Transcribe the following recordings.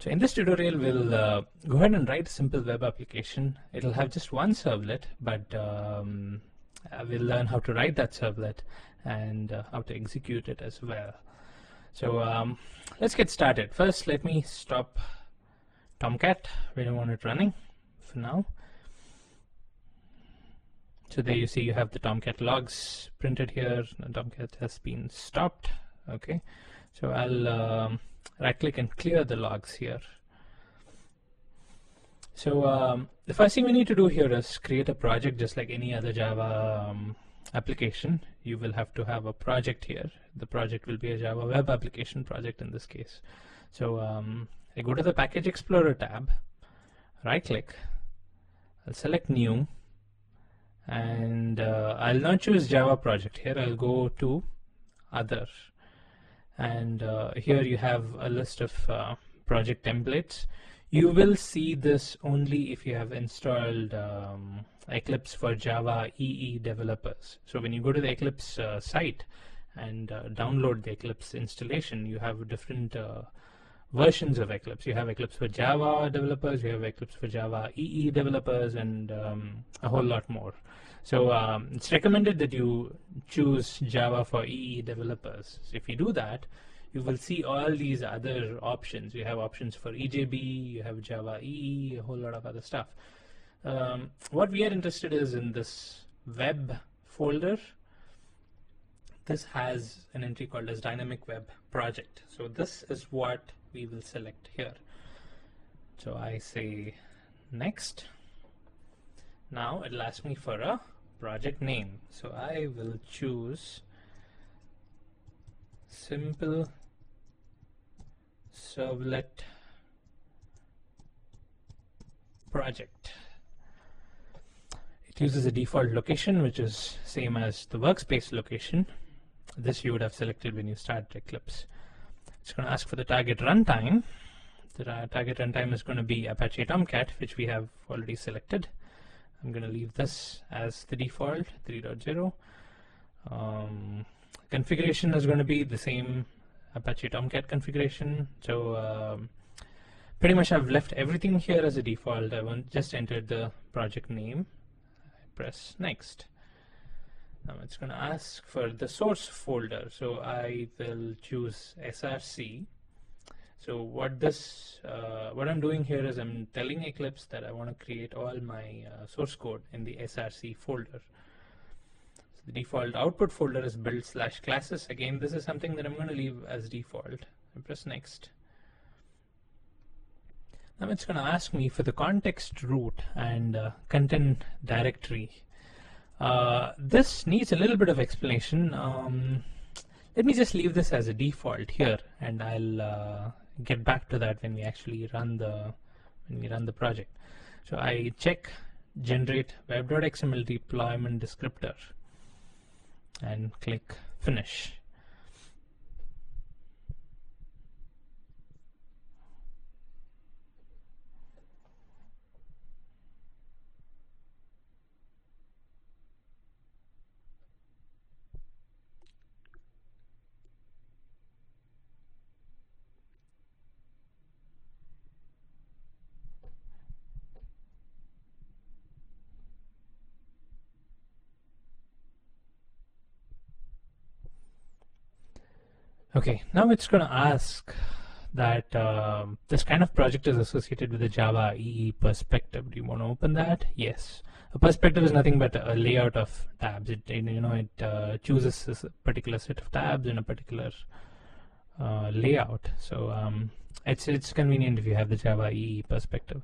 So in this tutorial, we'll uh, go ahead and write a simple web application. It'll have just one servlet, but um, uh, we'll learn how to write that servlet and uh, how to execute it as well. So um, let's get started. First, let me stop Tomcat. We don't want it running for now. So there you see you have the Tomcat logs printed here. Tomcat has been stopped. Okay, so I'll um, right click and clear the logs here. So um, the first thing we need to do here is create a project just like any other Java um, application. You will have to have a project here. The project will be a Java web application project in this case. So um, I go to the Package Explorer tab, right click, I'll select New, and uh, I'll not choose Java project here. I'll go to Other and uh, here you have a list of uh, project templates. You will see this only if you have installed um, Eclipse for Java EE developers. So when you go to the Eclipse uh, site and uh, download the Eclipse installation you have different uh, versions of Eclipse. You have Eclipse for Java developers you have Eclipse for Java EE developers and um, a whole lot more so um, it's recommended that you choose Java for EE developers. So if you do that, you will see all these other options. You have options for EJB, you have Java EE, a whole lot of other stuff. Um, what we are interested is in this web folder. This has an entry called as dynamic web project. So this is what we will select here. So I say next. Now it'll ask me for a project name. So I will choose simple servlet project. It uses a default location which is same as the workspace location. This you would have selected when you start Eclipse. It's going to ask for the target runtime. The target runtime is going to be Apache Tomcat which we have already selected. I'm going to leave this as the default 3.0 um, configuration is going to be the same Apache Tomcat configuration. So um, pretty much I've left everything here as a default. I want just entered the project name. I press next. Now it's going to ask for the source folder. So I will choose src so what this, uh, what I'm doing here is I'm telling Eclipse that I want to create all my uh, source code in the src folder. So the default output folder is build slash classes. Again, this is something that I'm going to leave as default. I press next. Now it's going to ask me for the context root and uh, content directory. Uh, this needs a little bit of explanation. Um, let me just leave this as a default here and I'll uh, get back to that when we actually run the when we run the project. So I check generate web.xml deployment descriptor and click finish. Okay, now it's going to ask that um, this kind of project is associated with the Java EE perspective. Do you want to open that? Yes. A perspective is nothing but a layout of tabs. It you know it uh, chooses a particular set of tabs in a particular uh, layout. So um, it's it's convenient if you have the Java EE perspective.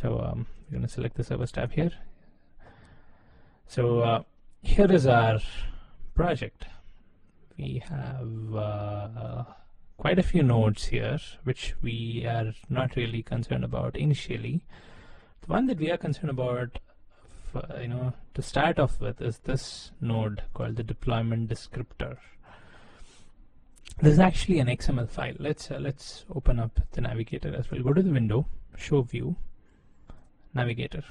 So um, we're going to select the servers tab here. So uh, here is our project we have uh, quite a few nodes here which we are not really concerned about initially. The one that we are concerned about you know to start off with is this node called the deployment descriptor. This is actually an XML file. Let's uh, let's open up the navigator as well. Go to the window show view navigator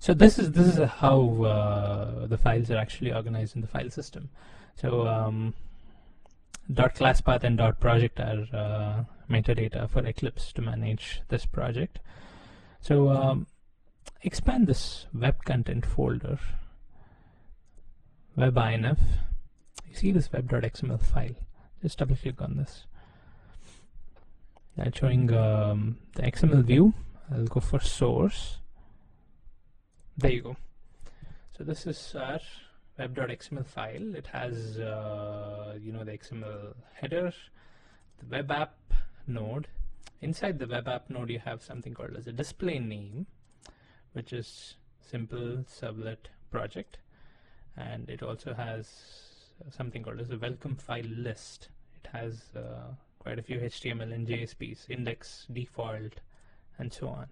so this is this is how uh, the files are actually organized in the file system so um, dot class path and dot project are uh, metadata for Eclipse to manage this project. So um, expand this web content folder, webinf. You see this web.xml file. Just double click on this. That's showing um, the XML view. I'll go for source. There you go. So this is our web.xml file. It has, uh, you know, the XML header, the web app node. Inside the web app node, you have something called as a display name, which is simple servlet project. And it also has something called as a welcome file list. It has uh, quite a few HTML and JSPs, index, default, and so on.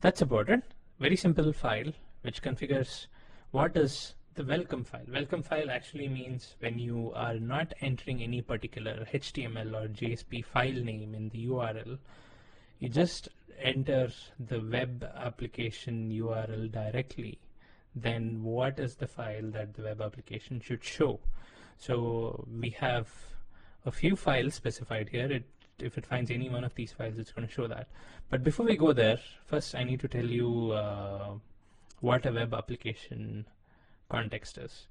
That's about it. Very simple file which configures what is the welcome file. Welcome file actually means when you are not entering any particular HTML or JSP file name in the URL, you just enter the web application URL directly, then what is the file that the web application should show? So we have a few files specified here. It, if it finds any one of these files, it's going to show that. But before we go there, first I need to tell you uh, what a web application context is.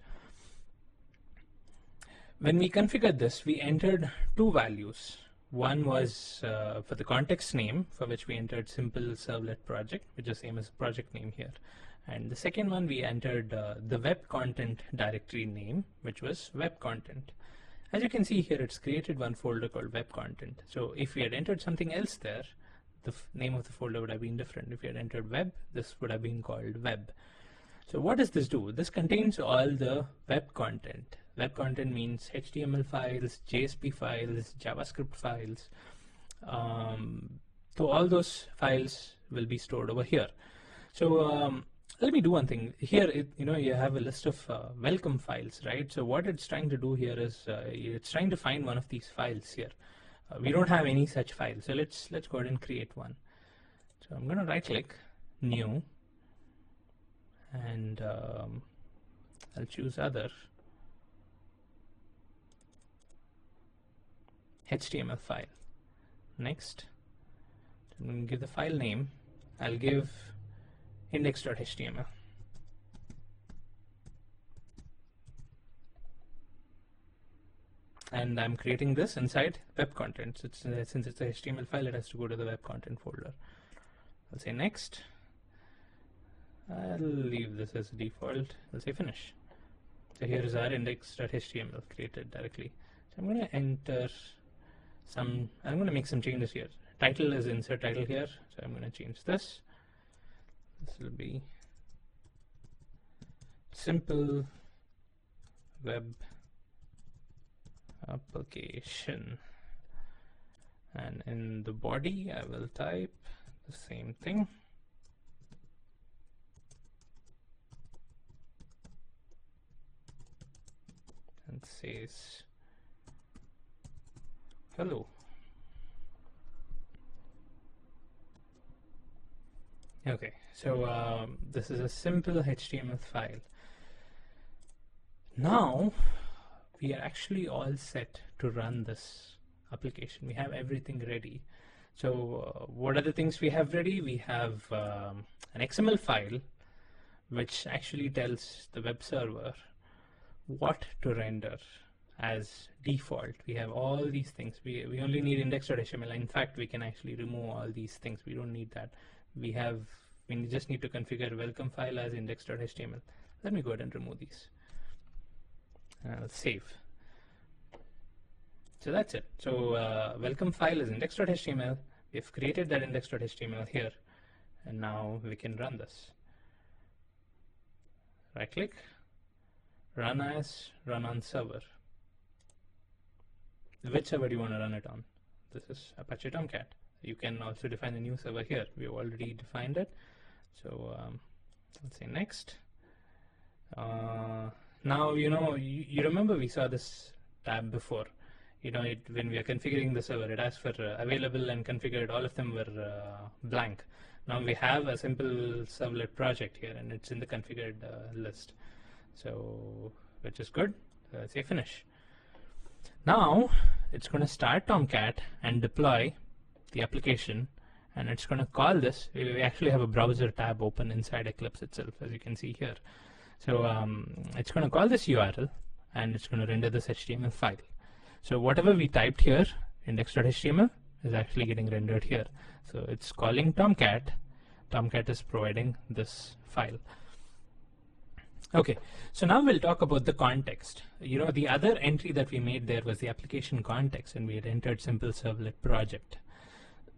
When we configured this, we entered two values. One was uh, for the context name, for which we entered simple servlet project, which is same as project name here. And the second one, we entered uh, the web content directory name, which was web content. As you can see here, it's created one folder called web content. So if we had entered something else there, the name of the folder would have been different. If we had entered web, this would have been called web. So what does this do? This contains all the web content. Web content means HTML files, JSP files, JavaScript files. Um, so all those files will be stored over here. So um, let me do one thing. Here, it, you know, you have a list of uh, welcome files, right? So what it's trying to do here is uh, it's trying to find one of these files here. Uh, we don't have any such file, so let's let's go ahead and create one. So I'm going to right click, new, and um, I'll choose other HTML file. Next, I'm to give the file name. I'll give index.html. And I'm creating this inside web content. It's, uh, since it's a HTML file, it has to go to the web content folder. I'll say next. I'll leave this as default. I'll say finish. So here is our index.html created directly. So I'm going to enter some, I'm going to make some changes here. Title is insert title here. So I'm going to change this. This will be simple web application. And in the body, I will type the same thing. and says hello okay so um, this is a simple HTML file now we are actually all set to run this application we have everything ready so uh, what are the things we have ready we have um, an XML file which actually tells the web server what to render as default. We have all these things. We, we only need index.html. In fact, we can actually remove all these things. We don't need that. We have we just need to configure welcome file as index.html. Let me go ahead and remove these. I'll save. So that's it. So uh, welcome file is index.html. We've created that index.html here. And now we can run this. Right click, run as run on server. Which server do you want to run it on? This is Apache Tomcat. You can also define a new server here. We've already defined it. So um, let's say next. Uh, now, you know, you, you, remember we saw this tab before. You know, it, when we are configuring the server, it asks for uh, available and configured. All of them were uh, blank. Now we have a simple servlet project here and it's in the configured uh, list so which is good let's say finish Now it's going to start Tomcat and deploy the application and it's going to call this. We actually have a browser tab open inside Eclipse itself as you can see here. So um, it's going to call this URL and it's going to render this HTML file. So whatever we typed here, index.html, is actually getting rendered here. So it's calling Tomcat. Tomcat is providing this file. Okay, so now we'll talk about the context. You know, the other entry that we made there was the application context and we had entered simple servlet project.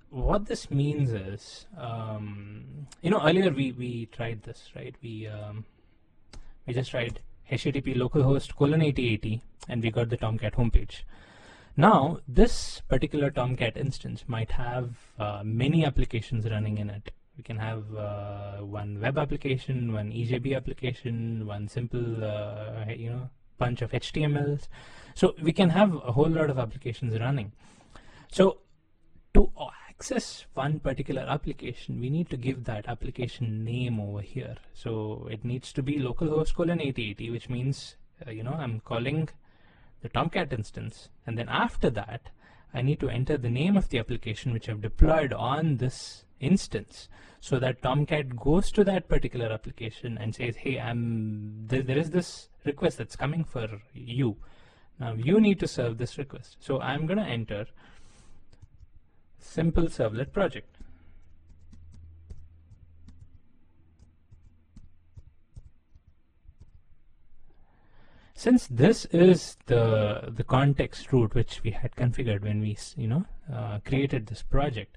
What this means is, um, you know, earlier we, we tried this, right? We, um, we just tried HTTP localhost colon 8080 and we got the Tomcat homepage. Now, this particular Tomcat instance might have uh, many applications running in it we can have uh, one web application, one EJB application, one simple, uh, you know, bunch of HTMLs. So we can have a whole lot of applications running. So access one particular application, we need to give that application name over here. So it needs to be localhost colon 8080, which means, uh, you know, I'm calling the Tomcat instance. And then after that, I need to enter the name of the application which I've deployed on this instance so that Tomcat goes to that particular application and says, hey, I'm there, there is this request that's coming for you. Now you need to serve this request. So I'm going to enter simple servlet project. Since this is the the context root which we had configured when we you know uh, created this project,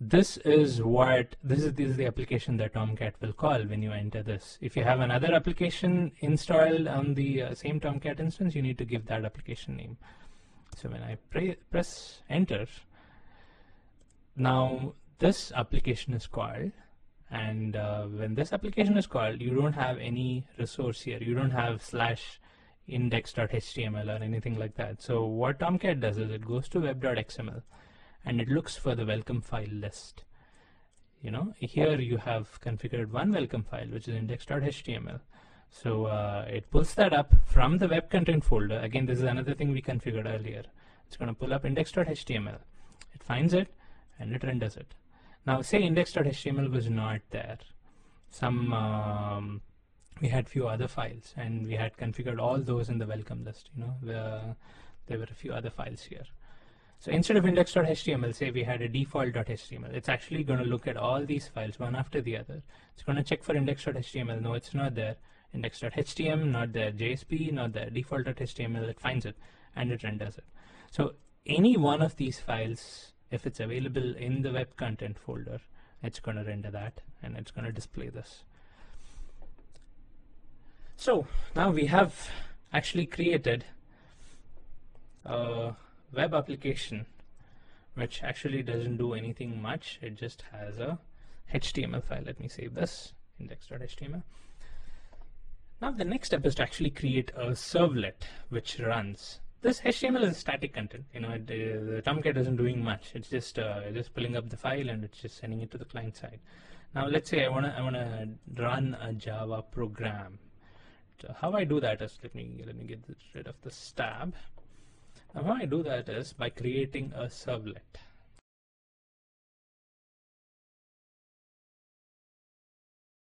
this is what this is this is the application that Tomcat will call when you enter this. If you have another application installed on the uh, same Tomcat instance, you need to give that application name. So when I pre press enter, now this application is called and uh, when this application is called, you don't have any resource here. You don't have slash index.html or anything like that. So what Tomcat does is it goes to web.xml and it looks for the welcome file list. You know, here you have configured one welcome file, which is index.html. So uh, it pulls that up from the web content folder. Again, this is another thing we configured earlier. It's going to pull up index.html. It finds it and it renders it. Now, say index.html was not there. Some um, we had few other files, and we had configured all those in the welcome list. You know, where there were a few other files here. So instead of index.html, say we had a default.html, it's actually going to look at all these files one after the other. It's going to check for index.html. No, it's not there. Index.html, not there. JSP, not there. Default.html, it finds it and it renders it. So any one of these files, if it's available in the web content folder, it's going to render that and it's going to display this. So now we have actually created a web application which actually doesn't do anything much. It just has a HTML file. Let me save this index.html now the next step is to actually create a servlet which runs this HTML is static content. You know it, uh, the Tomcat isn't doing much. It's just uh, just pulling up the file and it's just sending it to the client side. Now let's say I want to I want to run a Java program. So how I do that is let me let me get rid of this tab. Now how I do that is by creating a servlet.